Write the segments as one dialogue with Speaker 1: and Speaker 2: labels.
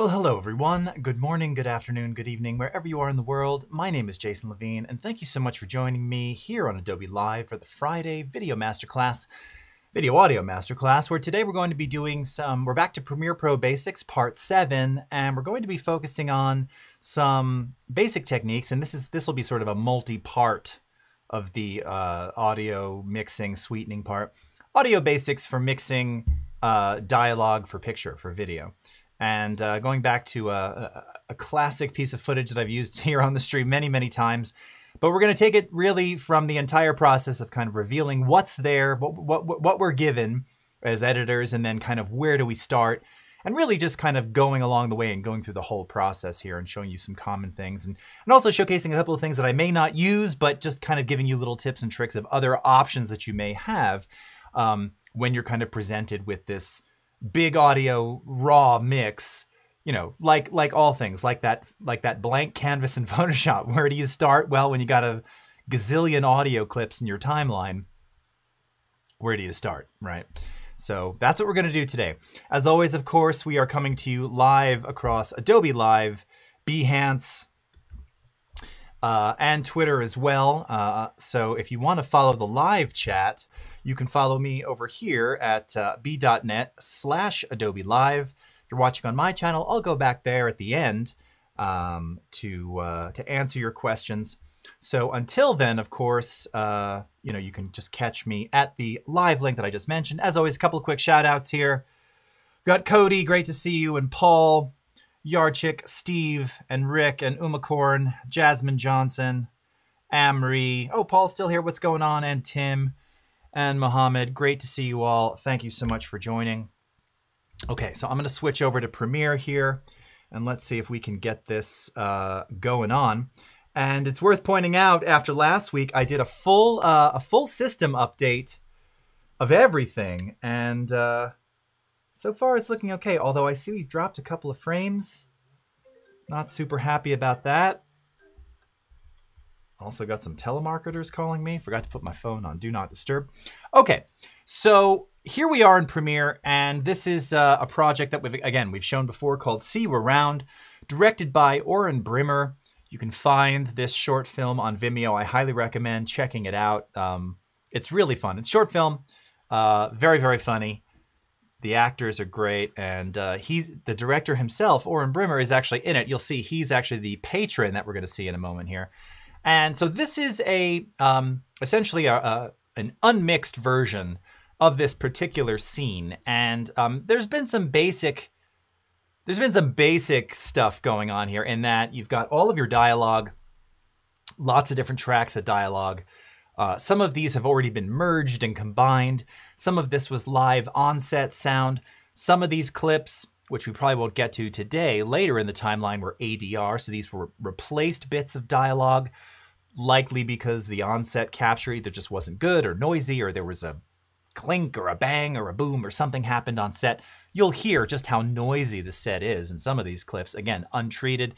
Speaker 1: Well, hello everyone. Good morning, good afternoon, good evening, wherever you are in the world. My name is Jason Levine, and thank you so much for joining me here on Adobe Live for the Friday Video Masterclass, Video Audio Masterclass, where today we're going to be doing some, we're back to Premiere Pro Basics Part 7, and we're going to be focusing on some basic techniques, and this is this will be sort of a multi-part of the uh, audio mixing, sweetening part. Audio basics for mixing uh, dialogue for picture, for video. And uh, going back to a, a, classic piece of footage that I've used here on the stream many, many times. But we're going to take it really from the entire process of kind of revealing what's there, what, what, what we're given as editors, and then kind of where do we start. And really just kind of going along the way and going through the whole process here and showing you some common things. And, and also showcasing a couple of things that I may not use, but just kind of giving you little tips and tricks of other options that you may have um, when you're kind of presented with this big audio raw mix you know like like all things like that like that blank canvas in photoshop. Where do you start? Well when you got a gazillion audio clips in your timeline where do you start right? So that's what we're going to do today. As always of course we are coming to you live across adobe live behance uh, and twitter as well. Uh, so if you want to follow the live chat you can follow me over here at uh, be.net slash Adobe Live. If you're watching on my channel, I'll go back there at the end um, to, uh, to answer your questions. So until then, of course, uh, you know, you can just catch me at the live link that I just mentioned. As always, a couple of quick shout outs here. We've got Cody, great to see you, and Paul, Yarchik, Steve, and Rick, and Umacorn, Jasmine Johnson, Amri. Oh, Paul's still here. What's going on? And Tim and Mohammed. Great to see you all. Thank you so much for joining. Okay, so I'm going to switch over to Premiere here, and let's see if we can get this uh, going on. And it's worth pointing out, after last week, I did a full uh, a full system update of everything, and uh, so far it's looking okay. Although I see we've dropped a couple of frames. Not super happy about that. Also got some telemarketers calling me. Forgot to put my phone on Do Not Disturb. Okay, so here we are in Premiere, and this is uh, a project that we've, again, we've shown before called See You Around, directed by Oren Brimmer. You can find this short film on Vimeo. I highly recommend checking it out. Um, it's really fun. It's short film, uh, very, very funny. The actors are great, and uh, he's the director himself, Oren Brimmer, is actually in it. You'll see he's actually the patron that we're going to see in a moment here. And so this is a um, essentially a, a, an unmixed version of this particular scene. And um, there's been some basic there's been some basic stuff going on here in that you've got all of your dialogue, lots of different tracks of dialogue. Uh, some of these have already been merged and combined. Some of this was live on-set sound. Some of these clips which we probably won't get to today, later in the timeline were ADR. So these were replaced bits of dialogue, likely because the onset capture either just wasn't good or noisy or there was a clink or a bang or a boom or something happened on set. You'll hear just how noisy the set is in some of these clips, again, untreated.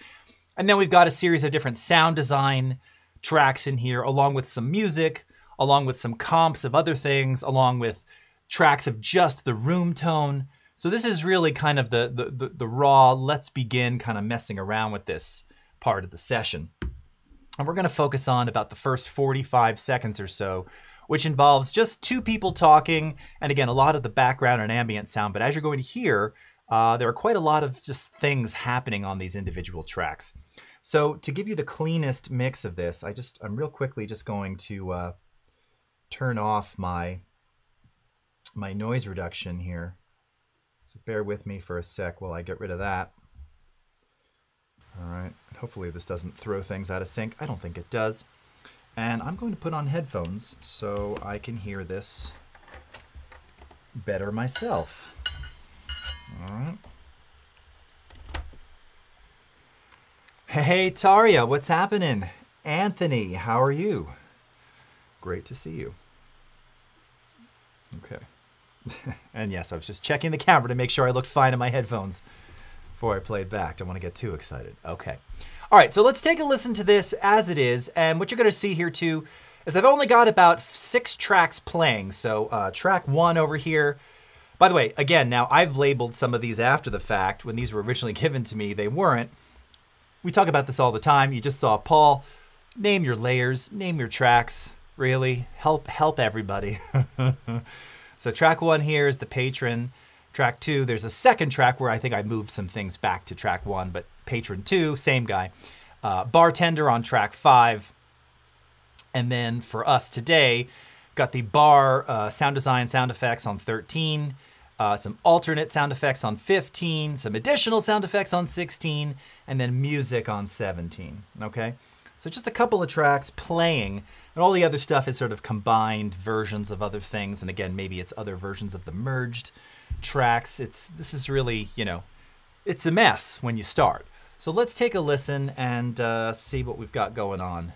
Speaker 1: And then we've got a series of different sound design tracks in here, along with some music, along with some comps of other things, along with tracks of just the room tone. So this is really kind of the, the, the, the raw, let's begin kind of messing around with this part of the session. And we're going to focus on about the first 45 seconds or so, which involves just two people talking, and again, a lot of the background and ambient sound. But as you're going to hear, uh, there are quite a lot of just things happening on these individual tracks. So to give you the cleanest mix of this, I just I'm real quickly just going to uh, turn off my my noise reduction here. So bear with me for a sec while I get rid of that. All right, hopefully this doesn't throw things out of sync. I don't think it does. And I'm going to put on headphones so I can hear this better myself. All right. Hey, Taria, what's happening? Anthony, how are you? Great to see you. Okay. and yes, I was just checking the camera to make sure I looked fine in my headphones before I played back. Don't want to get too excited. Okay. All right, so let's take a listen to this as it is. And what you're going to see here too is I've only got about six tracks playing. So uh, track one over here, By the way, again, now I've labeled some of these after the fact. When these were originally given to me, they weren't. We talk about this all the time. You just saw Paul. Name your layers, name your tracks. Really, help help everybody. so track one here is the patron. Track two, there's a second track where I think I moved some things back to track one, but patron two, same guy. Uh, bartender on track five. And then for us today, got the bar uh, sound design sound effects on 13 uh, some alternate sound effects on 15, some additional sound effects on 16, and then music on 17. Okay? So just a couple of tracks playing, and all the other stuff is sort of combined versions of other things. And again, maybe it's other versions of the merged tracks. It's this is really, you know, it's a mess when you start. So let's take a listen and uh, see what we've got going on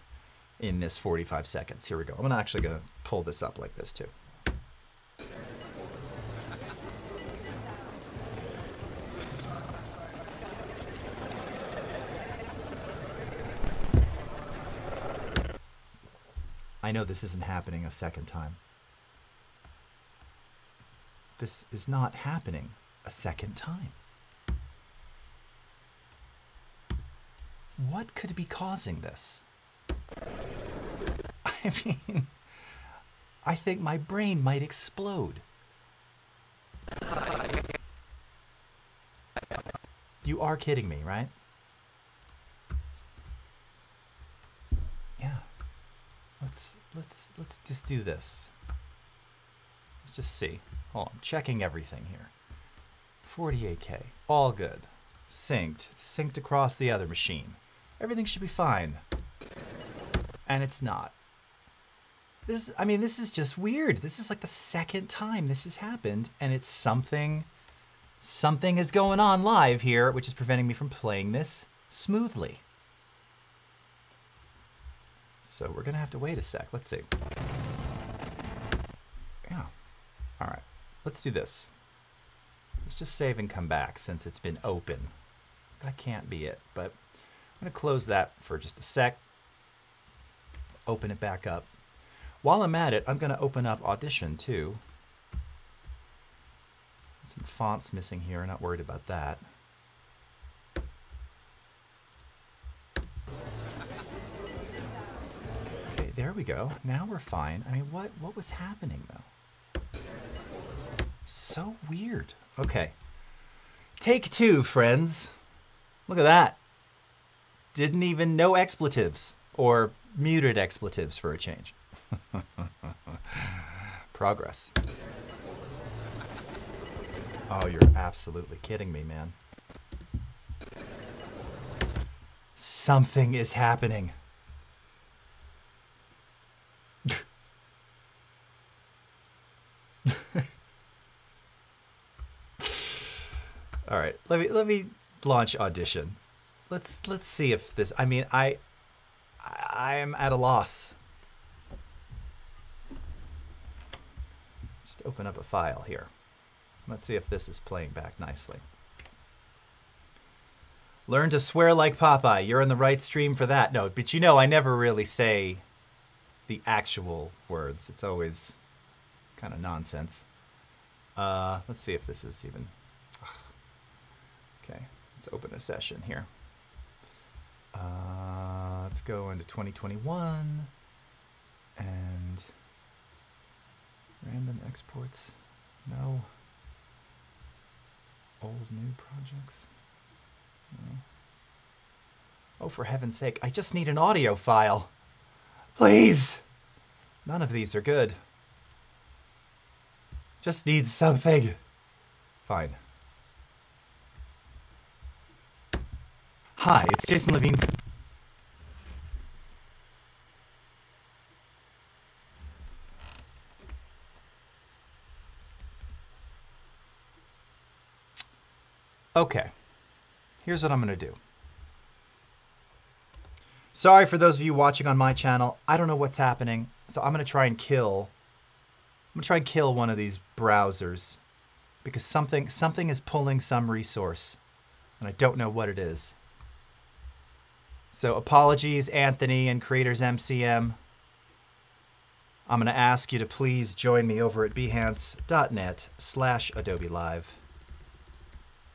Speaker 1: in this 45 seconds. Here we go. I'm actually gonna pull this up like this too. I know this isn't happening a second time. This is not happening a second time. What could be causing this? I mean, I think my brain might explode. You are kidding me, right? Let's let's let's just do this. Let's just see. Hold on, checking everything here. 48k, all good. Synced, synced across the other machine. Everything should be fine. And it's not. This, I mean, this is just weird. This is like the second time this has happened, and it's something, something is going on live here, which is preventing me from playing this smoothly. So we're gonna have to wait a sec. Let's see. Yeah. All right. Let's do this. Let's just save and come back since it's been open. That can't be it, but I'm gonna close that for just a sec. Open it back up. While I'm at it, I'm gonna open up Audition too. Some fonts missing here, not worried about that. There we go. Now we're fine. I mean, what, what was happening, though? So weird. Okay. Take two, friends. Look at that. Didn't even know expletives, or muted expletives for a change. Progress. Oh, you're absolutely kidding me, man. Something is happening. All right, let me let me launch audition. Let's let's see if this. I mean, I I am at a loss. Just open up a file here. Let's see if this is playing back nicely. Learn to swear like Popeye. You're in the right stream for that. No, but you know, I never really say the actual words. It's always kind of nonsense. Uh, let's see if this is even let's open a session here. Uh, let's go into 2021 and random exports. No. Old new projects. No. Oh, for heaven's sake, I just need an audio file. Please! None of these are good. Just needs something. Fine. Hi, it's Jason Levine. Okay, here's what I'm going to do. Sorry for those of you watching on my channel. I don't know what's happening, so I'm going to try and kill I'm going to try and kill one of these browsers because something something is pulling some resource and I don't know what it is. So apologies, Anthony and Creators MCM. I'm going to ask you to please join me over at behance.net slash Adobe Live.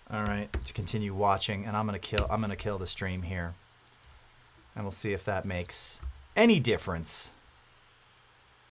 Speaker 1: All right, to continue watching, and I'm gonna kill. I'm gonna kill the stream here, and we'll see if that makes any difference.